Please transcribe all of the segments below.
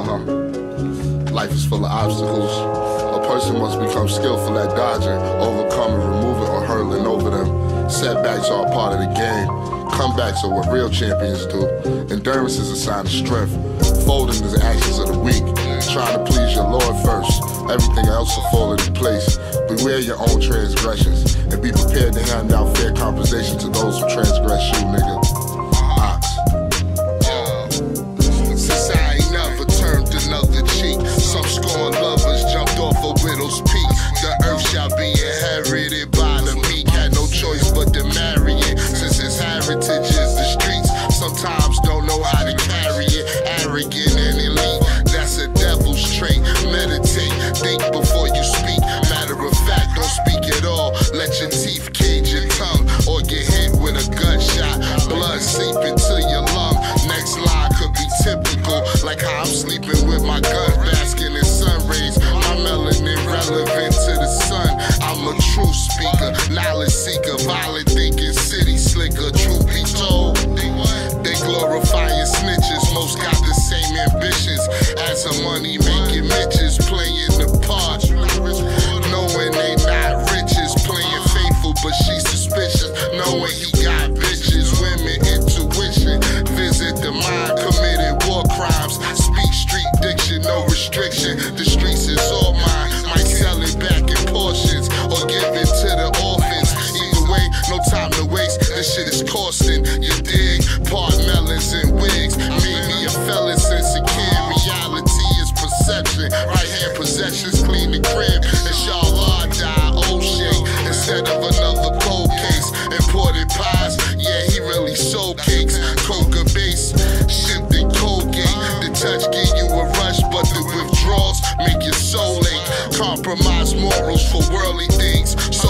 Uh huh. Life is full of obstacles. A person must become skillful at dodging, overcoming, removing, or hurling over them. Setbacks are a part of the game. Comebacks are what real champions do. Endurance is a sign of strength. Folding is the actions of the weak. Trying to please your Lord first. Everything else will fall into place. Beware your own transgressions and be prepared to hand out fair compensation to those who transgress you, nigga. As a money making bitches playing the part. Knowing they not riches, playing faithful, but she suspicious. Knowing he hand possessions clean the crib. Inshallah, I die old oh, shit instead of another cold case. Imported pies, yeah, he really sold cakes. Coca base, shipped in Colgate. The touch give you a rush, but the withdrawals make your soul ache. Compromise morals for worldly things. So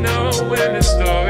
know when the story